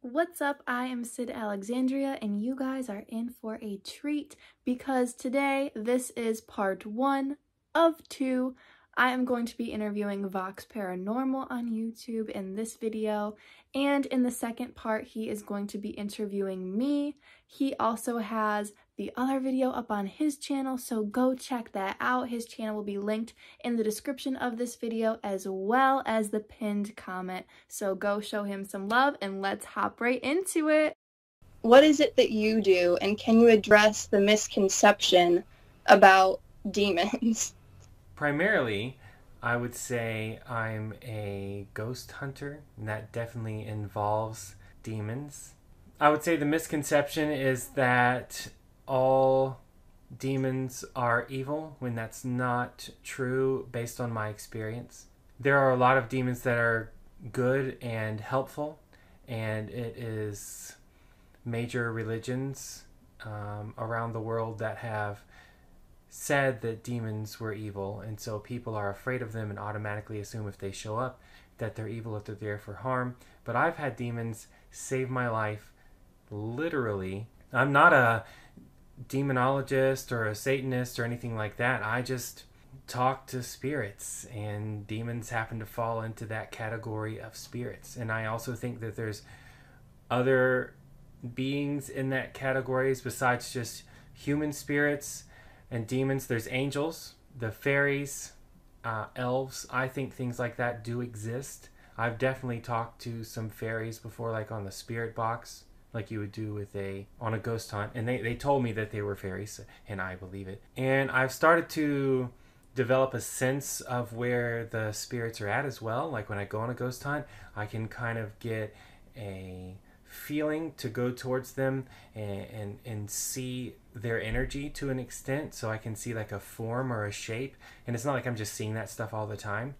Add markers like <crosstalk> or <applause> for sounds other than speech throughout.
What's up? I am Syd Alexandria, and you guys are in for a treat because today this is part one of two I am going to be interviewing Vox Paranormal on YouTube in this video, and in the second part, he is going to be interviewing me. He also has the other video up on his channel, so go check that out. His channel will be linked in the description of this video as well as the pinned comment, so go show him some love and let's hop right into it. What is it that you do, and can you address the misconception about demons? <laughs> primarily, I would say I'm a ghost hunter, and that definitely involves demons. I would say the misconception is that all demons are evil when that's not true based on my experience. There are a lot of demons that are good and helpful, and it is major religions um, around the world that have said that demons were evil, and so people are afraid of them and automatically assume if they show up that they're evil, if they're there for harm. But I've had demons save my life literally. I'm not a demonologist or a Satanist or anything like that. I just talk to spirits, and demons happen to fall into that category of spirits. And I also think that there's other beings in that categories besides just human spirits and demons. There's angels, the fairies, uh, elves. I think things like that do exist. I've definitely talked to some fairies before, like on the spirit box, like you would do with a on a ghost hunt, and they they told me that they were fairies, and I believe it. And I've started to develop a sense of where the spirits are at as well. Like when I go on a ghost hunt, I can kind of get a feeling to go towards them and, and, and see their energy to an extent so I can see like a form or a shape. And it's not like I'm just seeing that stuff all the time.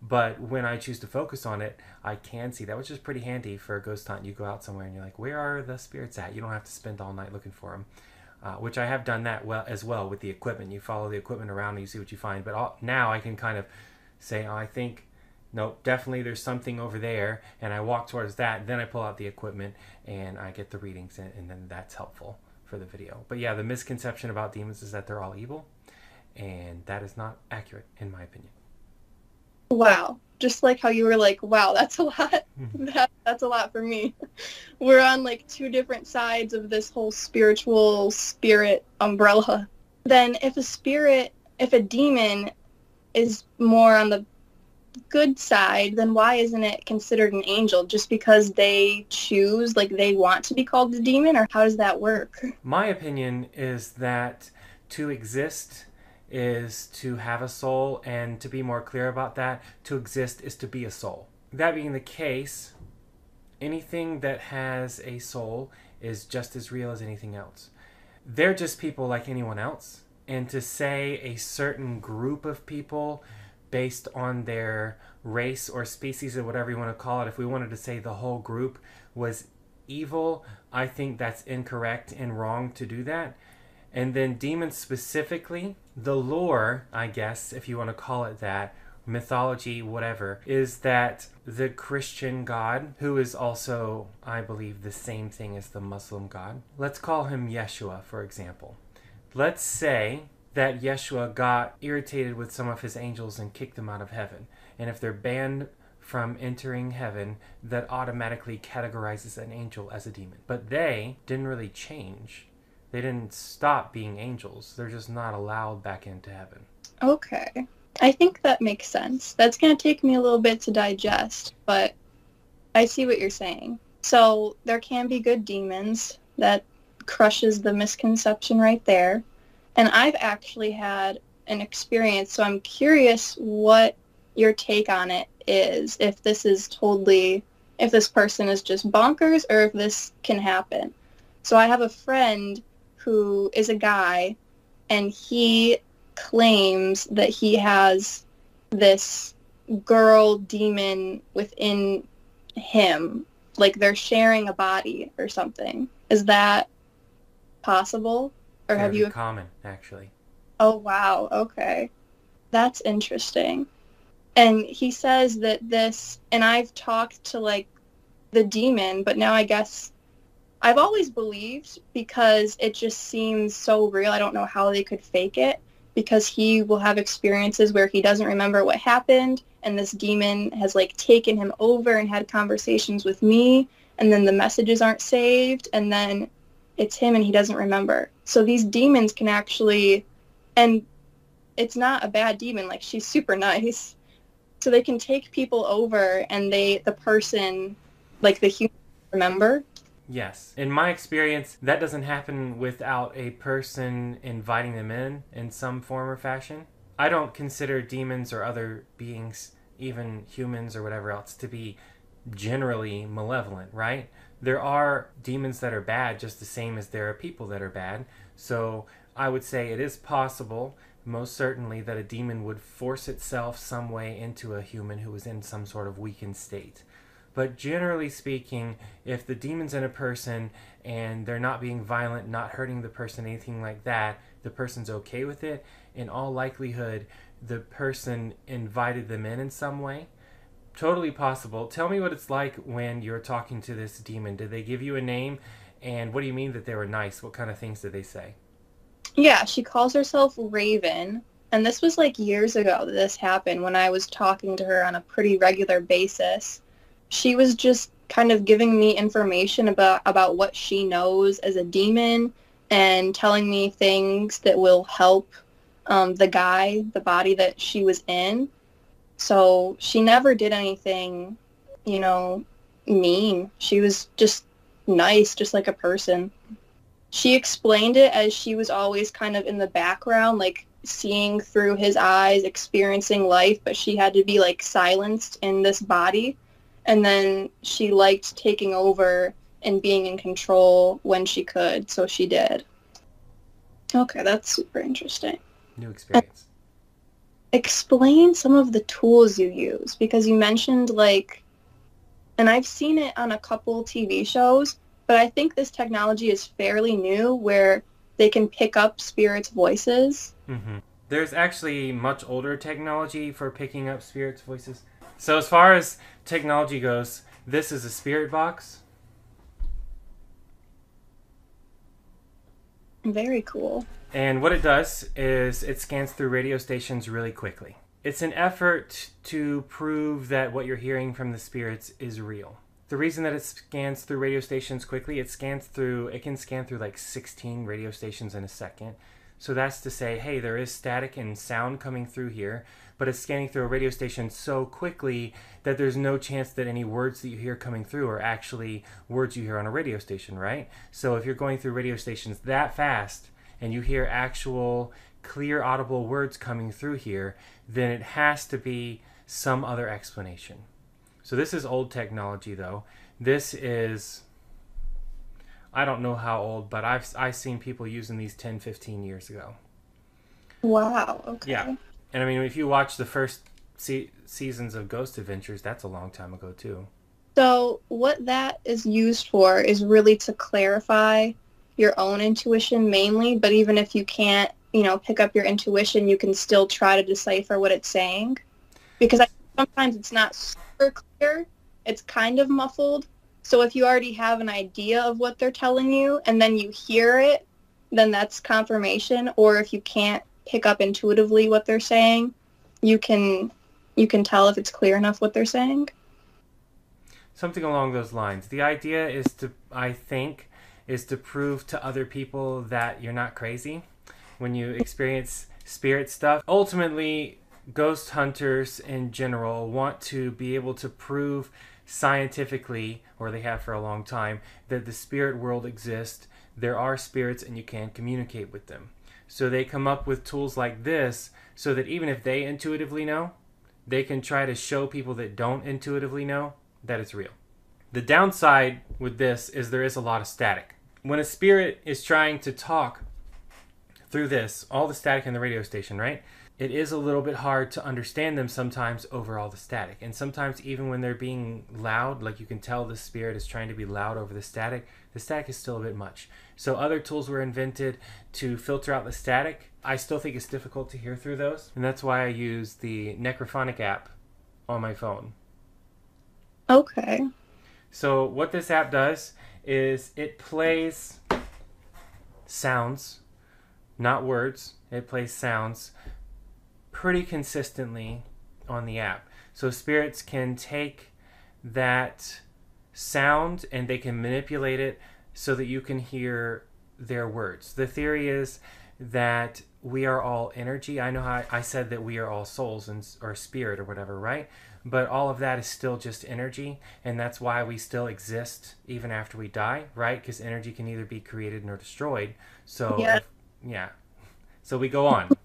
But when I choose to focus on it, I can see that, which is pretty handy for a ghost hunt. You go out somewhere and you're like, where are the spirits at? You don't have to spend all night looking for them. Uh, which I have done that well as well with the equipment. You follow the equipment around and you see what you find. But all, now I can kind of say, oh, I think nope, definitely there's something over there, and I walk towards that. Then I pull out the equipment and I get the readings, and, and then that's helpful for the video. But yeah, the misconception about demons is that they're all evil, and that is not accurate in my opinion. Wow. Just like how you were like, wow, that's a lot. <laughs> <laughs> that, that's a lot for me. We're on like two different sides of this whole spiritual spirit umbrella. Then if a spirit, if a demon is more on the good side, then why isn't it considered an angel? Just because they choose, like they want to be called a demon, or how does that work? My opinion is that to exist is to have a soul, and to be more clear about that, to exist is to be a soul. That being the case, anything that has a soul is just as real as anything else. They're just people like anyone else. And to say a certain group of people based on their race or species or whatever you want to call it, if we wanted to say the whole group was evil, I think that's incorrect and wrong to do that. And then demons specifically, the lore, I guess, if you want to call it that, mythology, whatever, is that the Christian God, who is also, I believe, the same thing as the Muslim God, let's call him Yeshua, for example. Let's say that Yeshua got irritated with some of his angels and kicked them out of heaven. And if they're banned from entering heaven, that automatically categorizes an angel as a demon. But they didn't really change. They didn't stop being angels. They're just not allowed back into heaven. Okay. I think that makes sense. That's going to take me a little bit to digest, but I see what you're saying. So there can be good demons. That crushes the misconception right there. And I've actually had an experience, so I'm curious what your take on it is. If this is totally, if this person is just bonkers or if this can happen. So I have a friend who is a guy and he claims that he has this girl demon within him like they're sharing a body or something is that possible or have you common actually? Oh wow, okay. That's interesting. And he says that this, and I've talked to like the demon, but now I guess I've always believed because it just seems so real. I don't know how they could fake it because he will have experiences where he doesn't remember what happened and this demon has like taken him over and had conversations with me and then the messages aren't saved and then it's him and he doesn't remember. So these demons can actually and it's not a bad demon like she's super nice. So they can take people over and they the person like the human remember Yes. In my experience, that doesn't happen without a person inviting them in in some form or fashion. I don't consider demons or other beings, even humans or whatever else, to be generally malevolent, right? There are demons that are bad just the same as there are people that are bad. So I would say it is possible, most certainly, that a demon would force itself some way into a human who is in some sort of weakened state. But generally speaking, if the demon's in a person and they're not being violent, not hurting the person, anything like that, the person's okay with it, in all likelihood, the person invited them in in some way. Totally possible. Tell me what it's like when you're talking to this demon. Did they give you a name? And what do you mean that they were nice? What kind of things did they say? Yeah, she calls herself Raven. And this was like years ago that this happened when I was talking to her on a pretty regular basis she was just kind of giving me information about about what she knows as a demon and telling me things that will help um, the guy, the body that she was in. So she never did anything, you know, mean. She was just nice, just like a person. She explained it as she was always kind of in the background, like seeing through his eyes, experiencing life, but she had to be like silenced in this body and then she liked taking over and being in control when she could, so she did. Okay, that's super interesting. New experience. Explain some of the tools you use because you mentioned like and I've seen it on a couple TV shows, but I think this technology is fairly new where they can pick up spirits' voices. Mm-hmm. There's actually much older technology for picking up spirits' voices. So as far as technology goes, this is a spirit box. Very cool. And what it does is it scans through radio stations really quickly. It's an effort to prove that what you're hearing from the spirits is real. The reason that it scans through radio stations quickly, it scans through, it can scan through like 16 radio stations in a second. So that's to say, hey, there is static and sound coming through here but it's scanning through a radio station so quickly that there's no chance that any words that you hear coming through are actually words you hear on a radio station, right? So if you're going through radio stations that fast and you hear actual clear audible words coming through here, then it has to be some other explanation. So this is old technology though. This is I don't know how old, but I've I've seen people using these 10, 15 years ago. Wow. Okay. Yeah. And I mean, if you watch the first se- seasons of Ghost Adventures, that's a long time ago too. So what that is used for is really to clarify your own intuition mainly, but even if you can't, you know, pick up your intuition, you can still try to decipher what it's saying. Because I, sometimes it's not super clear. It's kind of muffled. So if you already have an idea of what they're telling you and then you hear it, then that's confirmation. Or if you can't pick up intuitively what they're saying, you can you can tell if it's clear enough what they're saying. Something along those lines. The idea is to I think is to prove to other people that you're not crazy when you experience spirit stuff. Ultimately, ghost hunters in general want to be able to prove scientifically, or they have for a long time, that the spirit world exists. There are spirits and you can communicate with them. So they come up with tools like this so that even if they intuitively know, they can try to show people that don't intuitively know that it's real. The downside with this is there is a lot of static. When a spirit is trying to talk through this, all the static in the radio station, right? It is a little bit hard to understand them sometimes over all the static. And sometimes, even when they're being loud, like you can tell the spirit is trying to be loud over the static, the static is still a bit much. So other tools were invented to filter out the static. I still think it's difficult to hear through those, and that's why I use the Necrophonic app on my phone. Okay. So what this app does is it plays sounds, not words. It plays sounds pretty consistently on the app. So spirits can take that sound and they can manipulate it so that you can hear their words. The theory is that we are all energy. I know how I said that we are all souls and or spirit or whatever, right? But all of that is still just energy, and that's why we still exist even after we die, right? Because energy can either be created nor destroyed. So Yeah. yeah. So we go on.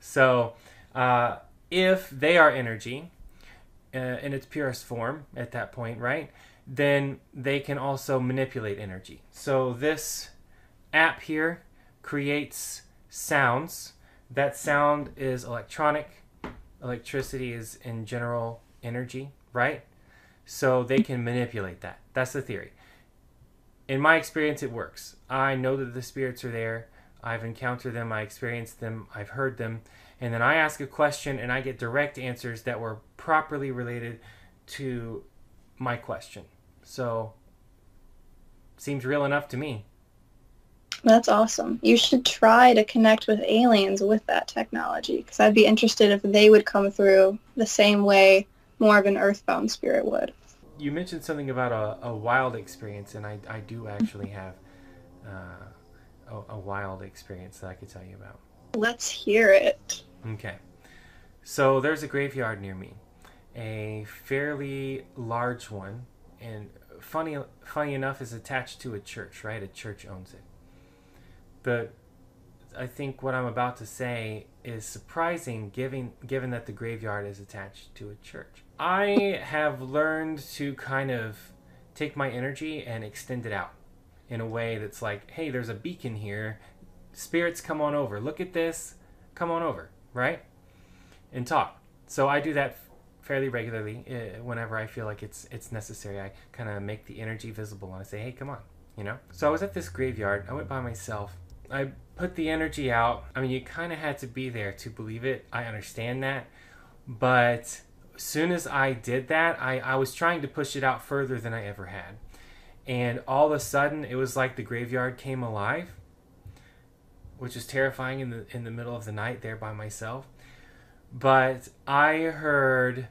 so uh, if they are energy uh, in its purest form at that point, right? Then they can also manipulate energy. So this app here creates sounds. That sound is electronic. Electricity is in general energy, right? So they can manipulate that. That's the theory. In my experience, it works. I know that the spirits are there. I've encountered them, I experienced them, I've heard them, and then I ask a question and I get direct answers that were properly related to my question. So, seems real enough to me. That's awesome. You should try to connect with aliens with that technology because I'd be interested if they would come through the same way more of an earthbound spirit would. You mentioned something about a, a wild experience, and I, I do actually have uh, a, a wild experience that I could tell you about. Let's hear it. Okay. So there's a graveyard near me, a fairly large one, and funny funny enough is attached to a church, right? A church owns it. But I think what I'm about to say is surprising given given that the graveyard is attached to a church. I have learned to kind of take my energy and extend it out in a way that's like, hey, there's a beacon here. Spirits come on over. Look at this. Come on over, right? And talk. So I do that fairly regularly uh, whenever I feel like it's it's necessary. I kind of make the energy visible and I say, "Hey, come on." You know? So I was at this graveyard. I went by myself. I put the energy out. I mean, you kind of had to be there to believe it. I understand that. But as soon as I did that, I, I was trying to push it out further than I ever had. And all of a sudden, it was like the graveyard came alive, which is terrifying in the in the middle of the night there by myself. But I heard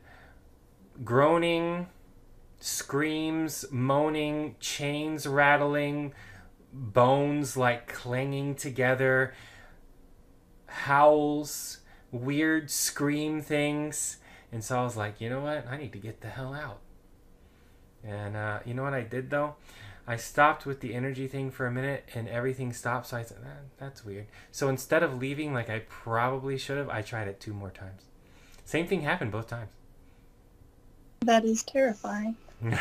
groaning, screams, moaning, chains rattling, bones like clanging together, howls, weird scream things. And so I was like, you know what? I need to get the hell out. And uh, you know what I did though? I stopped with the energy thing for a minute and everything stopped. So I said, "Ah, that's weird. So instead of leaving like I probably should have, I tried it two more times. Same thing happened both times. That is terrifying. <laughs>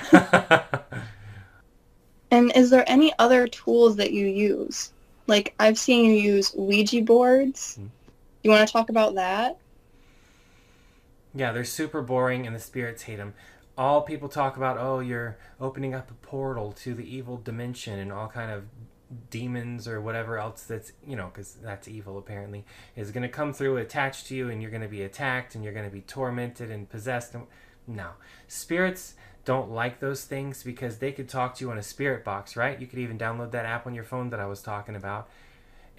And is there any other tools that you use? Like I've seen you use Ouija boards. Hmm. You want to talk about that? Yeah, they're super boring and the spirits hate them. All people talk about, oh, you're opening up a portal to the evil dimension and all kind of demons or whatever else that's, you know, because that's evil apparently, is going to come through, attached to you, and you're going to be attacked and you're going to be tormented and possessed. And... No. Spirits don't like those things because they could talk to you in a spirit box, right? You could even download that app on your phone that I was talking about.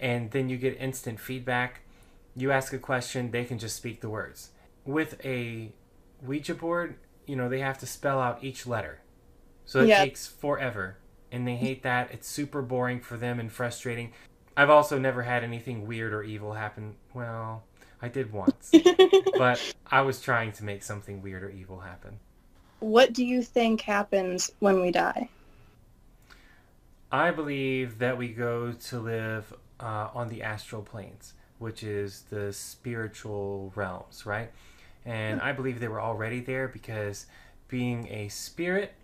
And then you get instant feedback. You ask a question, they can just speak the words with a Ouija board, you know, they have to spell out each letter. So it Yeah. takes forever. And they hate that. It's super boring for them and frustrating. I've also never had anything weird or evil happen. Well, I did once. <laughs> but I was trying to make something weird or evil happen. what do you think happens when we die? I believe that we go to live uh, on the astral planes, which is the spiritual realms, right? And I believe they were already there because being a spirit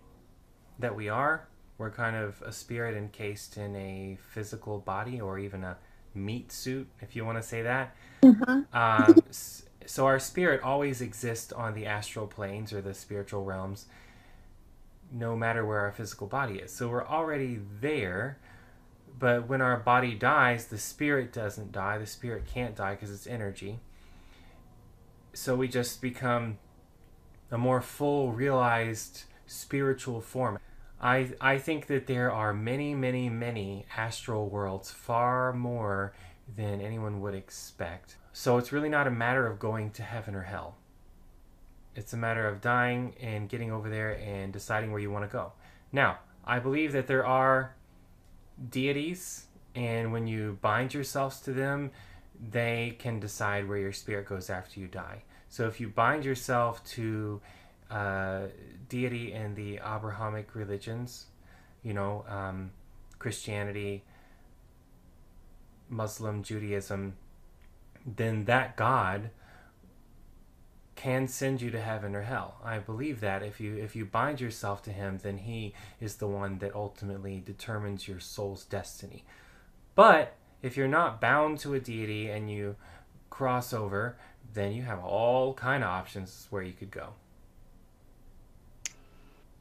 that we are, we're kind of a spirit encased in a physical body or even a meat suit, if you want to say that. Um, so our spirit always exists on the astral planes or the spiritual realms, no matter where our physical body is. So we're already there, but when our body dies, the spirit doesn't die. The spirit can't die because it's energy. So we just become a more full, realized spiritual form. I, I think that there are many, many, many astral worlds, far more than anyone would expect. So it's really not a matter of going to heaven or hell. It's a matter of dying and getting over there and deciding where you want to go. Now, I believe that there are deities, and when you bind yourselves to them, they can decide where your spirit goes after you die. So if you bind yourself to uh, deity in the Abrahamic religions, you know, um, Christianity, Muslim, Judaism, then that God can send you to heaven or hell. I believe that if you if you bind yourself to him, then he is the one that ultimately determines your soul's destiny. But if you're not bound to a deity and you cross over, then you have all kind of options where you could go.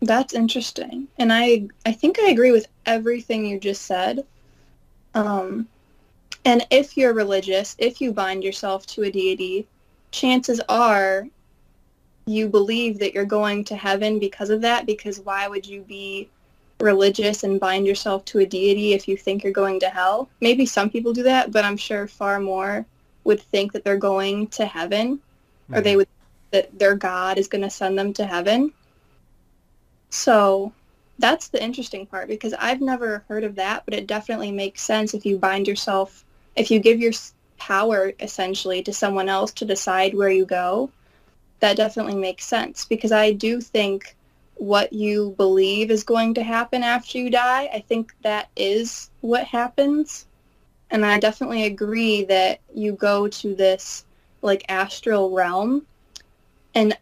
That's interesting. And I I think I agree with everything you just said. Um and if you're religious, if you bind yourself to a deity, chances are you believe that you're going to heaven because of that because why would you be religious and bind yourself to a deity if you think you're going to hell maybe some people do that but i'm sure far more would think that they're going to heaven mm-hmm. or they hmm. would that their god is going to send them to heaven so that's the interesting part because i've never heard of that but it definitely makes sense if you bind yourself if you give your power essentially to someone else to decide where you go, that definitely makes sense because I do think what you believe is going to happen after you die, I think that is what happens. And I definitely agree that you go to this like astral realm. And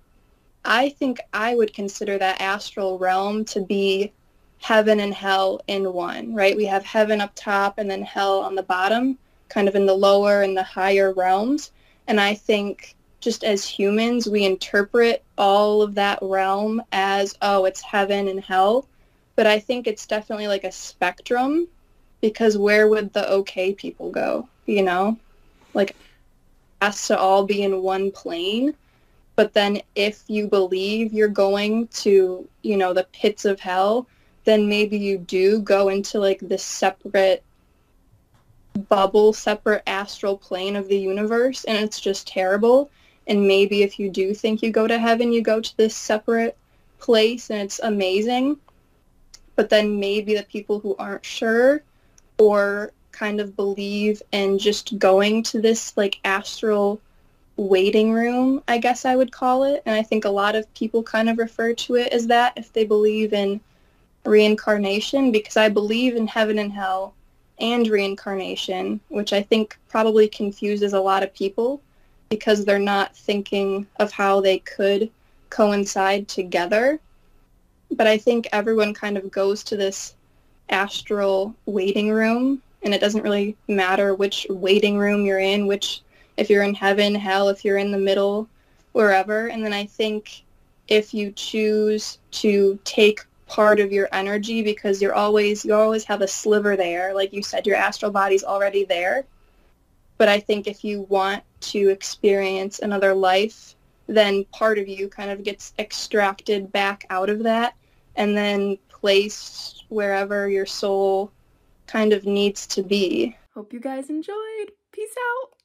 I think I would consider that astral realm to be heaven and hell in one, right? We have heaven up top and then hell on the bottom kind of in the lower and the higher realms. And I think just as humans, we interpret all of that realm as, oh, it's heaven and hell. But I think it's definitely like a spectrum because where would the okay people go? You know, like has to all be in one plane. But then if you believe you're going to, you know, the pits of hell, then maybe you do go into like this separate bubble separate astral plane of the universe and it's just terrible. And maybe if you do think you go to heaven you go to this separate place and it's amazing. But then maybe the people who aren't sure or kind of believe in just going to this like astral waiting room i guess i would call it and i think a lot of people kind of refer to it as that if they believe in reincarnation because i believe in heaven and hell and reincarnation, which I think probably confuses a lot of people because they're not thinking of how they could coincide together. But I think everyone kind of goes to this astral waiting room, and it doesn't really matter which waiting room you're in, which if you're in heaven, hell, if you're in the middle, wherever. And then I think if you choose to take part of your energy because you're always you always have a sliver there. Like you said your astral body's already there. But i think if you want to experience another life then part of you kind of gets extracted back out of that and then placed wherever your soul kind of needs to be. Hope you guys enjoyed. Peace out